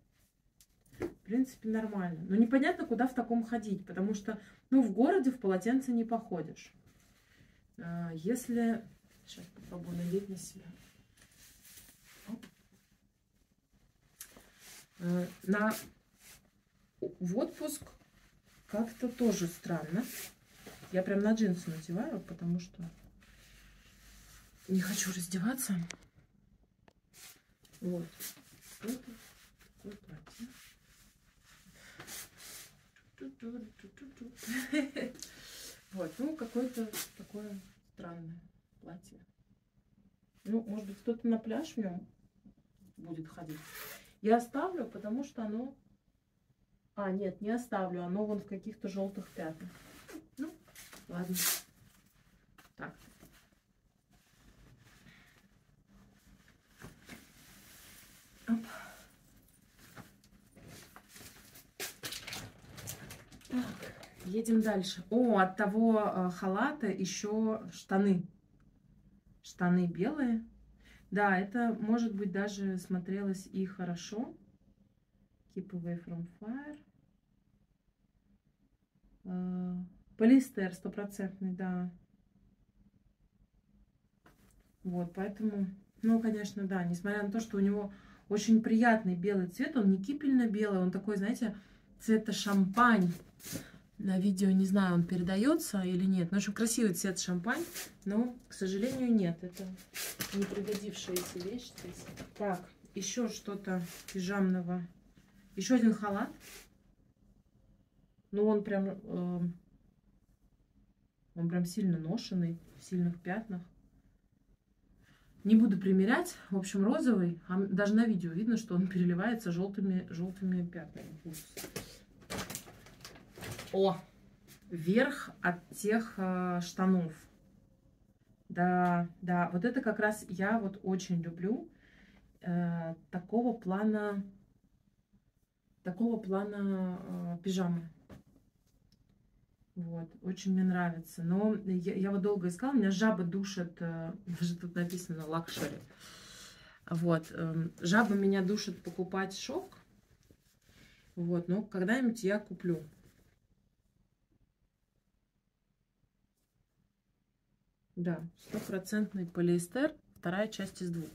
в принципе, нормально. Но непонятно, куда в таком ходить, потому что, ну, в городе в полотенце не походишь. А, если... Сейчас попробую надеть на себя. На... В отпуск как-то тоже странно. Я прям на джинсы надеваю, потому что не хочу раздеваться. Вот. Это такое платье. Вот, ну, какое-то такое странное платье. Ну, может быть, кто-то на пляж в нем будет ходить. Я оставлю, потому что оно... А, нет, не оставлю. Оно вон в каких-то желтых пятнах. Ну, ладно. Так. Оп. Так, едем дальше. О, от того э, халата еще штаны. Штаны белые. Да, это, может быть, даже смотрелось и хорошо. Keep away from fire. Э, полиэстер стопроцентный, да. Вот, поэтому, ну, конечно, да, несмотря на то, что у него очень приятный белый цвет. Он не кипельно-белый, он такой, знаете, цвета шампань. На видео, не знаю, он передается или нет. Ну, в общем, красивый цвет шампань, но, к сожалению, нет. Это не пригодившаяся вещь здесь. Так, еще что-то пижамного. Еще один халат. Ну, он прям... Э, он прям сильно ношенный, в сильных пятнах. Не буду примерять. В общем, розовый. А даже на видео видно, что он переливается желтыми, желтыми пятнами. О! Верх от тех э, штанов. Да, да. Вот это как раз я вот очень люблю. Э, такого плана... Такого плана э, пижамы. Вот, очень мне нравится. Но я, я вот долго искала, меня жаба душит, э, даже тут написано luxury. Вот, эм, жаба меня душит покупать шелк. Вот, но когда-нибудь я куплю. Да, стопроцентный полиэстер, вторая часть из двух.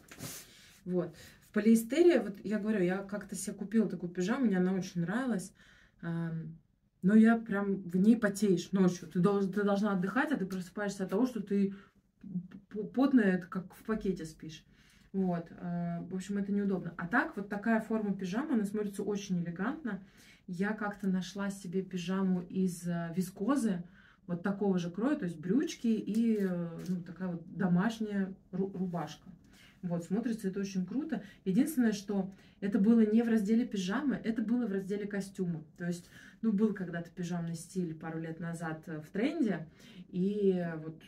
Вот. В полиэстере, вот я говорю, я как-то себе купила такую пижаму, мне она очень нравилась. Но я прям в ней потеешь ночью. Ты, должен, ты должна отдыхать, а ты просыпаешься от того, что ты потная, это как в пакете спишь. Вот, э, в общем, это неудобно. А так, вот такая форма пижамы, она смотрится очень элегантно. Я как-то нашла себе пижаму из э, вискозы, вот такого же кроя, то есть брючки и э, ну, такая вот домашняя рубашка. Вот, смотрится это очень круто. Единственное, что это было не в разделе пижамы, это было в разделе костюма. То есть, ну, был когда-то пижамный стиль пару лет назад э, в тренде, и вот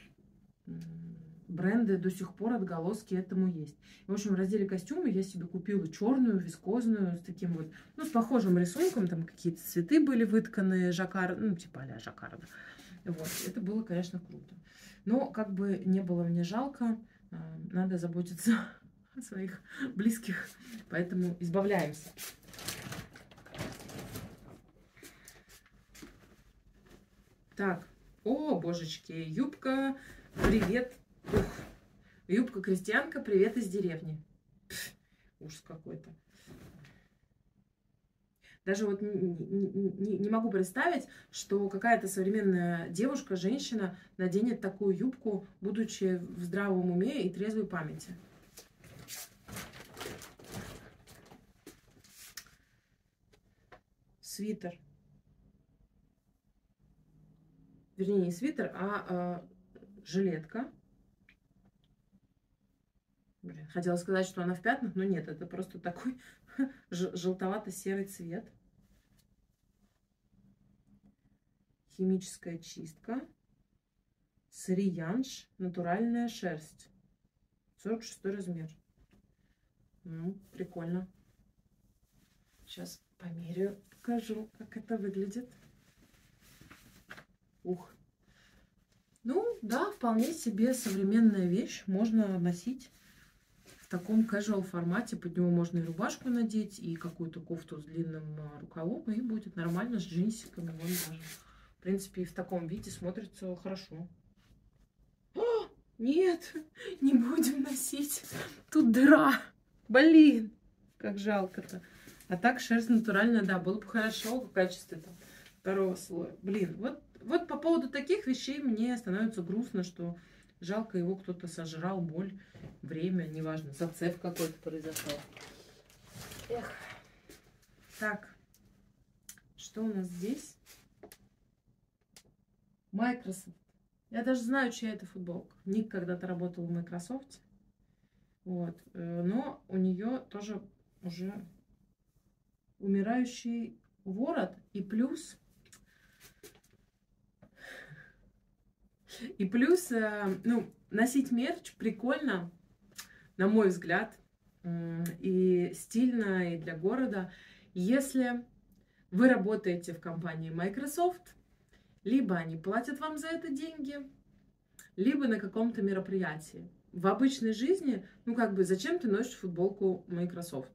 бренды до сих пор отголоски этому есть. В общем, в разделе костюмы я себе купила черную, вискозную, с таким вот, ну, с похожим рисунком, там какие-то цветы были вытканы, жаккард, ну, типа а жаккарда. Вот, это было, конечно, круто. Но как бы не было мне жалко, а, надо заботиться о своих близких, поэтому избавляемся. Так, о, божечки, юбка, привет, Ух. юбка крестьянка, привет из деревни. Пф, ужас какой-то. Даже вот не, не, могу представить, что какая-то современная девушка, женщина наденет такую юбку, будучи в здравом уме и трезвой памяти. Свитер. вернее, не свитер, а, а жилетка. Хотела сказать, что она в пятнах, но нет, это просто такой желтовато-серый цвет. Химическая чистка. Сриянж, натуральная шерсть. 46 размер. Ну, прикольно. Сейчас померяю, покажу, как это выглядит. Ух. Ну, да, вполне себе современная вещь. Можно носить таком casual формате. Под него можно и рубашку надеть, и какую-то кофту с длинным а, рукавом. И будет нормально с джинсиками. Вон даже. В принципе, и в таком виде смотрится хорошо. О, нет, не будем носить. Тут дыра. Блин, как жалко-то. А так шерсть натуральная, да, было бы хорошо в качестве там, второго слоя. Блин, вот вот по поводу таких вещей мне становится грустно, что жалко его кто-то сожрал, боль, время, неважно, зацеп какой-то произошел. Эх. Так, что у нас здесь? Microsoft. Я даже знаю, чья это футболка. Ник когда-то работал в Microsoft. Вот. Э, но у нее тоже уже умирающий ворот. И плюс И плюс, э, ну, носить мерч прикольно, на мой взгляд, и стильно, и для города, если вы работаете в компании Microsoft, либо они платят вам за это деньги, либо на каком-то мероприятии. В обычной жизни, ну как бы, зачем ты носишь футболку Microsoft?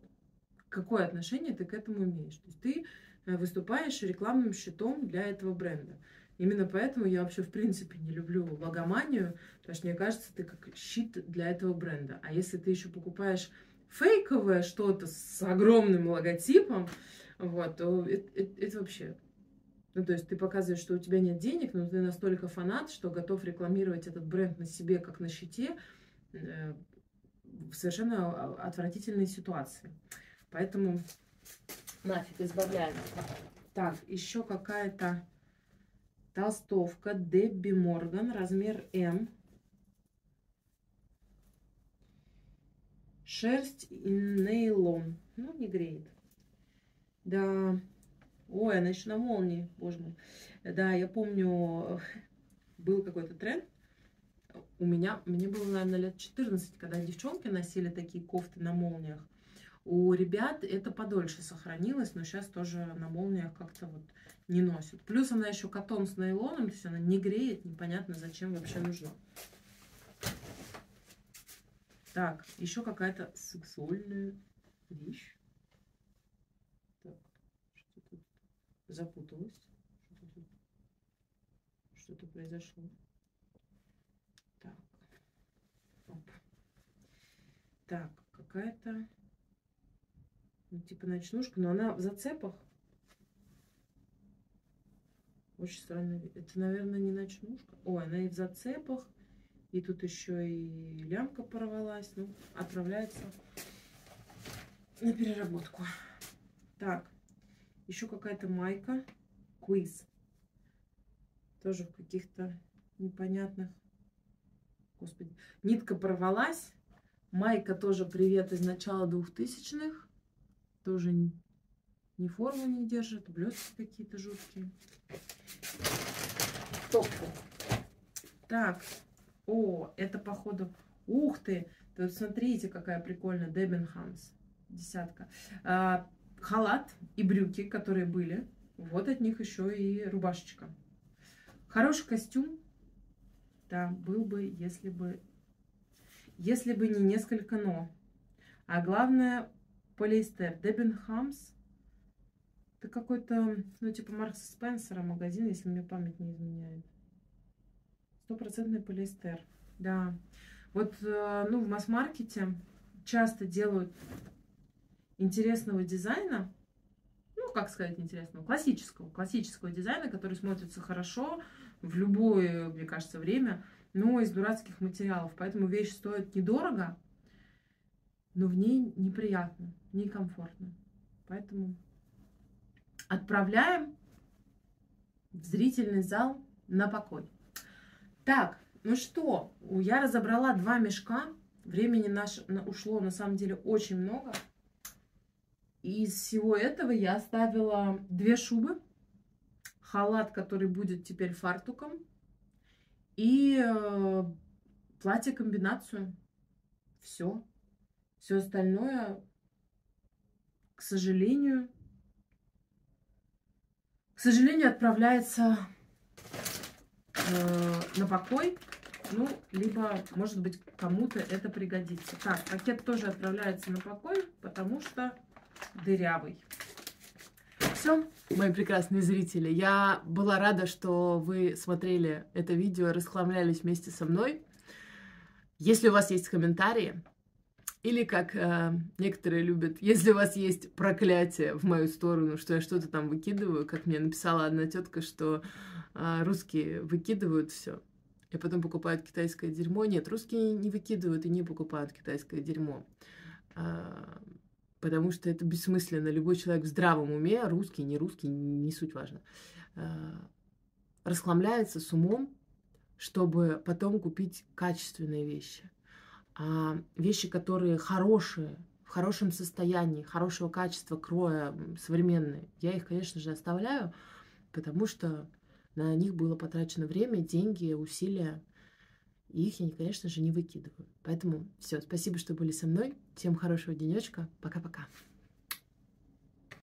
Какое отношение ты к этому имеешь? То есть ты э, выступаешь рекламным щитом для этого бренда. Именно поэтому я вообще в принципе не люблю логоманию, потому что мне кажется, ты как щит для этого бренда. А если ты еще покупаешь фейковое что-то с огромным логотипом, вот, то это, это, вообще... Ну, то есть ты показываешь, что у тебя нет денег, но ты настолько фанат, что готов рекламировать этот бренд на себе, как на щите, э, в совершенно отвратительной ситуации. Поэтому нафиг избавляем. Так, еще какая-то Толстовка Дебби Морган, размер М. Шерсть нейлон. Ну, не греет. Да. Ой, она еще на молнии, боже мой. Да, я помню, был какой-то тренд. У меня, мне было, наверное, лет 14, когда девчонки носили такие кофты на молниях. У ребят это подольше сохранилось, но сейчас тоже на молниях как-то вот не носят. Плюс она еще катон с нейлоном, то есть она не греет, непонятно зачем вообще нужна. Так, еще какая-то сексуальная вещь. Так, что тут тут что-то произошло. Так. Оп. Так, какая-то ну, типа ночнушка, но она в зацепах. Очень странно. Это, наверное, не ночнушка. Ой, она и в зацепах. И тут еще и лямка порвалась. Ну, отправляется на переработку. Так, еще какая-то майка. Квиз. Тоже в каких-то непонятных... Господи. Нитка порвалась. Майка тоже привет из начала двухтысячных. Тоже ни форму не держит, блестки какие-то жуткие. Топку. Так, о, это походу... Ух ты! Тут смотрите, какая прикольная Дебенхамс. Десятка. А, халат и брюки, которые были. Вот от них еще и рубашечка. Хороший костюм. Да, был бы, если бы... Если бы не несколько но. А главное, полиэстер. Дебенхамс это какой-то, ну, типа Маркса Спенсера магазин, если мне память не изменяет. Стопроцентный полиэстер. Да. Вот, э, ну, в масс-маркете часто делают интересного дизайна, ну, как сказать интересного, классического, классического дизайна, который смотрится хорошо в любое, мне кажется, время, но из дурацких материалов. Поэтому вещь стоит недорого, но в ней неприятно, некомфортно. Поэтому Отправляем в зрительный зал на покой. Так, ну что, я разобрала два мешка. Времени наш, ушло на самом деле очень много. Из всего этого я оставила две шубы, халат, который будет теперь фартуком, и э, платье-комбинацию. Все. Все остальное, к сожалению, к сожалению, отправляется э, на покой. Ну, либо, может быть, кому-то это пригодится. Так, пакет тоже отправляется на покой, потому что дырявый. Все, мои прекрасные зрители. Я была рада, что вы смотрели это видео, расхламлялись вместе со мной. Если у вас есть комментарии, или как э, некоторые любят, если у вас есть проклятие в мою сторону, что я что-то там выкидываю, как мне написала одна тетка, что э, русские выкидывают все, и потом покупают китайское дерьмо. Нет, русские не выкидывают и не покупают китайское дерьмо. Э, потому что это бессмысленно. Любой человек в здравом уме, русский, не русский, не суть важно, э, расхламляется с умом, чтобы потом купить качественные вещи. А вещи, которые хорошие, в хорошем состоянии, хорошего качества, кроя, современные, я их, конечно же, оставляю, потому что на них было потрачено время, деньги, усилия. И их я, конечно же, не выкидываю. Поэтому все, спасибо, что были со мной. Всем хорошего денечка. Пока-пока.